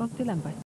tranquilamente.